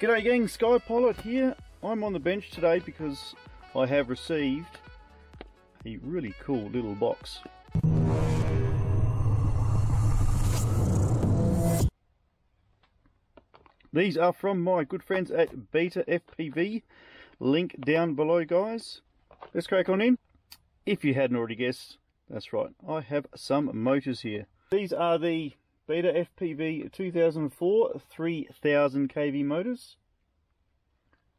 G'day gang, Sky Pilot here. I'm on the bench today because I have received a really cool little box. These are from my good friends at Beta FPV. Link down below guys. Let's crack on in. If you hadn't already guessed, that's right, I have some motors here. These are the Beta FPV 2004 3000 kV motors.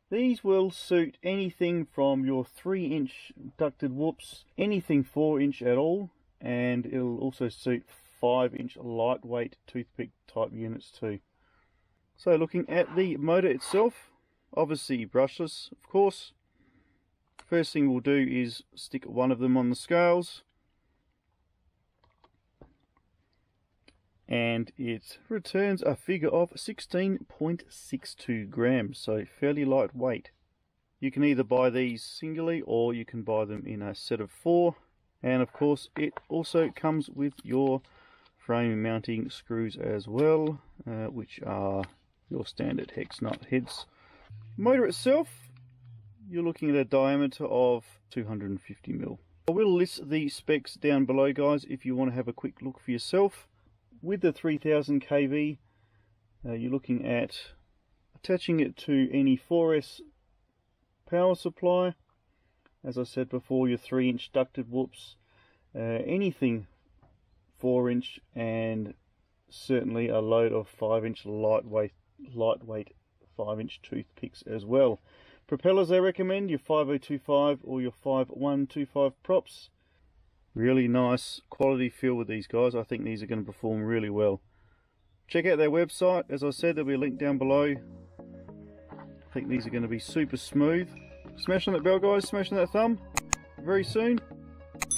These will suit anything from your 3 inch ducted whoops, anything 4 inch at all, and it'll also suit 5 inch lightweight toothpick type units too. So looking at the motor itself, obviously brushless of course. First thing we'll do is stick one of them on the scales and it returns a figure of 16.62 grams, so fairly lightweight. You can either buy these singly or you can buy them in a set of four, and of course it also comes with your frame mounting screws as well, uh, which are your standard hex nut heads. Motor itself, you're looking at a diameter of 250 mil. I will list the specs down below guys if you want to have a quick look for yourself with the 3000 kV uh, you're looking at attaching it to any 4S power supply. As I said before your 3 inch ducted whoops uh, anything 4 inch and certainly a load of 5 inch lightweight lightweight 5 inch toothpicks as well. Propellers I recommend your 5025 or your 5125 props Really nice quality feel with these guys. I think these are going to perform really well. Check out their website. As I said, there'll be a link down below. I think these are going to be super smooth. Smash on that bell, guys. Smash on that thumb. Very soon,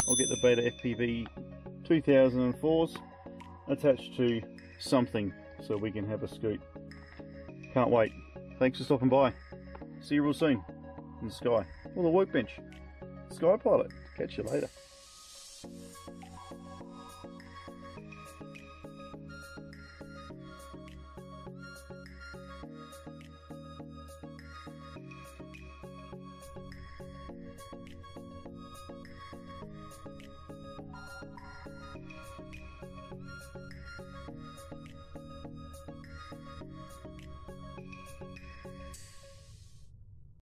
I'll get the Beta FPV 2004s attached to something so we can have a scoot. Can't wait. Thanks for stopping by. See you real soon in the sky. Or the workbench. Sky Pilot. Catch you later.